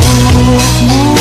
Oh,